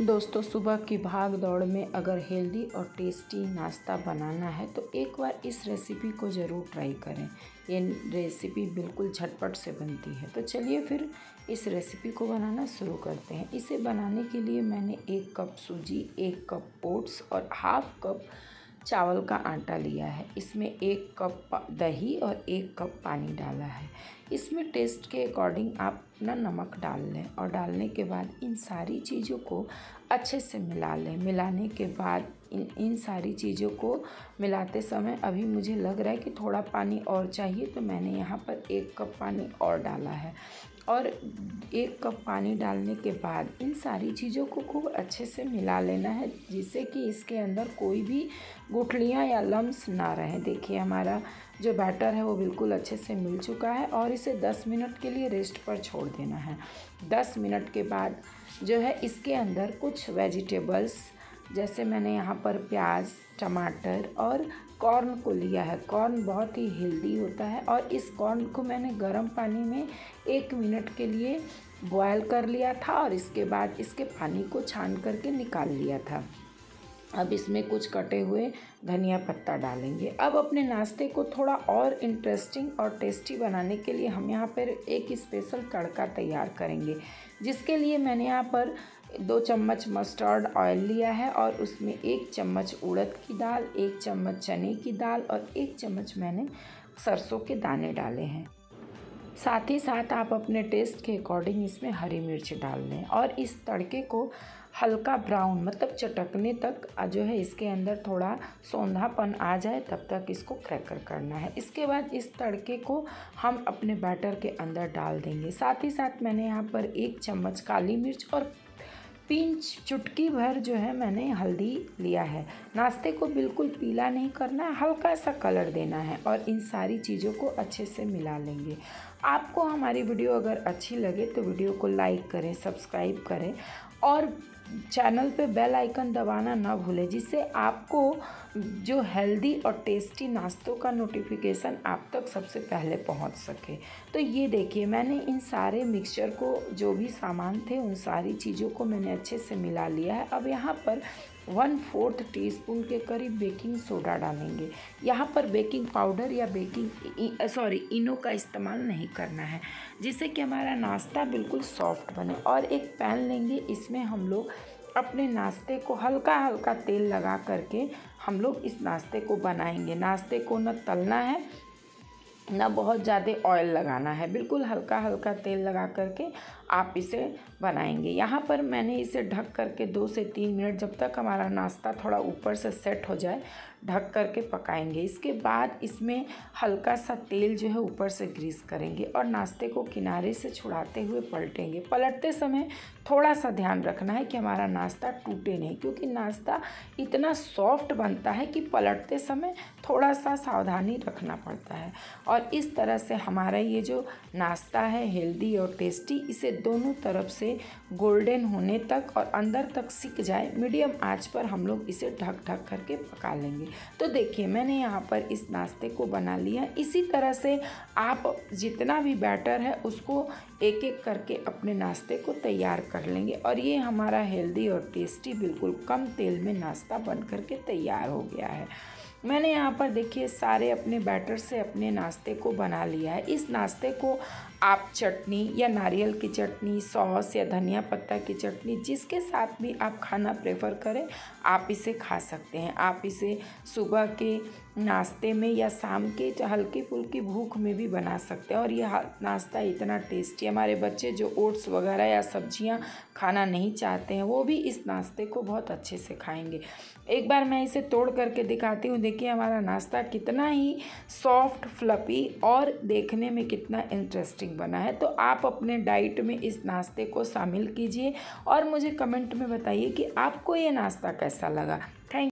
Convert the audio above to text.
दोस्तों, सुबह की भाग दौड़ में अगर हेल्दी और टेस्टी नाश्ता बनाना है तो एक बार इस रेसिपी को ज़रूर ट्राई करें। ये रेसिपी बिल्कुल झटपट से बनती है। तो चलिए फिर इस रेसिपी को बनाना शुरू करते हैं। इसे बनाने के लिए मैंने एक कप सूजी, एक कप ओट्स और हाफ़ कप चावल का आटा लिया है। इसमें एक कप दही और एक कप पानी डाला है। इसमें टेस्ट के अकॉर्डिंग आप अपना नमक डाल लें और डालने के बाद इन सारी चीज़ों को अच्छे से मिला लें। मिलाने के बाद इन इन सारी चीज़ों को मिलाते समय अभी मुझे लग रहा है कि थोड़ा पानी और चाहिए तो मैंने यहाँ पर एक कप पानी और डाला है। और एक कप पानी डालने के बाद इन सारी चीज़ों को खूब अच्छे से मिला लेना है, जिससे कि इसके अंदर कोई भी गुठलियाँ या लम्स ना रहें। देखिए, हमारा जो बैटर है वो बिल्कुल अच्छे से मिल चुका है और इसे 10 मिनट के लिए रेस्ट पर छोड़ देना है। 10 मिनट के बाद जो है इसके अंदर कुछ वेजिटेबल्स जैसे मैंने यहाँ पर प्याज, टमाटर और कॉर्न को लिया है। कॉर्न बहुत ही हेल्दी होता है और इस कॉर्न को मैंने गर्म पानी में एक मिनट के लिए बॉयल कर लिया था और इसके बाद इसके पानी को छान करके निकाल लिया था। अब इसमें कुछ कटे हुए धनिया पत्ता डालेंगे। अब अपने नाश्ते को थोड़ा और इंटरेस्टिंग और टेस्टी बनाने के लिए हम यहाँ पर एक स्पेशल तड़का तैयार करेंगे, जिसके लिए मैंने यहाँ पर दो चम्मच मस्टर्ड ऑयल लिया है और उसमें एक चम्मच उड़द की दाल, एक चम्मच चने की दाल और एक चम्मच मैंने सरसों के दाने डाले हैं। साथ ही साथ आप अपने टेस्ट के अकॉर्डिंग इसमें हरी मिर्च डाल लें और इस तड़के को हल्का ब्राउन मतलब चटकने तक जो है इसके अंदर थोड़ा सौंधापन आ जाए, तब तक इसको क्रैकर करना है। इसके बाद इस तड़के को हम अपने बैटर के अंदर डाल देंगे। साथ ही साथ मैंने यहाँ पर एक चम्मच काली मिर्च और पिंच चुटकी भर जो है मैंने हल्दी लिया है। नाश्ते को बिल्कुल पीला नहीं करना हल्का सा कलर देना है और इन सारी चीज़ों को अच्छे से मिला लेंगे। आपको हमारी वीडियो अगर अच्छी लगे तो वीडियो को लाइक करें सब्सक्राइब करें और चैनल पे बेल आइकन दबाना ना भूलें, जिससे आपको जो हेल्दी और टेस्टी नाश्तों का नोटिफिकेशन आप तक सबसे पहले पहुँच सके। तो ये देखिए, मैंने इन सारे मिक्सचर को, जो भी सामान थे, उन सारी चीज़ों को मैंने अच्छे से मिला लिया है। अब यहाँ पर वन फोर्थ टीस्पून के करीब बेकिंग सोडा डालेंगे। यहाँ पर बेकिंग पाउडर या बेकिंग सॉरी, इनो का इस्तेमाल नहीं करना है, जिससे कि हमारा नाश्ता बिल्कुल सॉफ्ट बने। और एक पैन लेंगे, इसमें हम लोग अपने नाश्ते को हल्का हल्का तेल लगा करके हम लोग इस नाश्ते को बनाएँगे। नाश्ते को न तलना है ना बहुत ज़्यादा ऑयल लगाना है। बिल्कुल हल्का हल्का तेल लगा करके आप इसे बनाएँगे। यहाँ पर मैंने इसे ढक करके दो से तीन मिनट जब तक हमारा नाश्ता थोड़ा ऊपर से सेट हो जाए ढक करके पकाएँगे। इसके बाद इसमें हल्का सा तेल जो है ऊपर से ग्रीस करेंगे और नाश्ते को किनारे से छुड़ाते हुए पलटेंगे। पलटते समय थोड़ा सा ध्यान रखना है कि हमारा नाश्ता टूटे नहीं, क्योंकि नाश्ता इतना सॉफ्ट बनता है कि पलटते समय थोड़ा सा सावधानी रखना पड़ता है। और इस तरह से हमारा ये जो नाश्ता है, हेल्दी और टेस्टी, इसे दोनों तरफ़ से गोल्डन होने तक और अंदर तक सिक जाए, मीडियम आँच पर हम लोग इसे ढक ढक करके पका लेंगे। तो देखिए, मैंने यहाँ पर इस नाश्ते को बना लिया। इसी तरह से आप जितना भी बैटर है, उसको एक एक करके अपने नाश्ते को तैयार कर लेंगे और ये हमारा हेल्दी और टेस्टी, बिल्कुल कम तेल में नाश्ता बन करके तैयार हो गया है। मैंने यहाँ पर देखिए, सारे अपने बैटर से अपने नाश्ते को बना लिया है। इस नाश्ते को आप चटनी या नारियल की चटनी, सॉस या धनिया पत्ता की चटनी, जिसके साथ भी आप खाना प्रेफर करें, आप इसे खा सकते हैं। आप इसे सुबह के नाश्ते में या शाम के हल्की फुल्की भूख में भी बना सकते हैं। और यह नाश्ता इतना टेस्टी है। हमारे बच्चे जो ओट्स वगैरह या सब्ज़ियाँ खाना नहीं चाहते हैं, वो भी इस नाश्ते को बहुत अच्छे से खाएँगे। एक बार मैं इसे तोड़ करके दिखाती हूँ। देखिए हमारा नाश्ता कितना ही सॉफ्ट फ्लपी और देखने में कितना इंटरेस्टिंग बना है। तो आप अपने डाइट में इस नाश्ते को शामिल कीजिए और मुझे कमेंट में बताइए कि आपको ये नाश्ता कैसा लगा। थैंक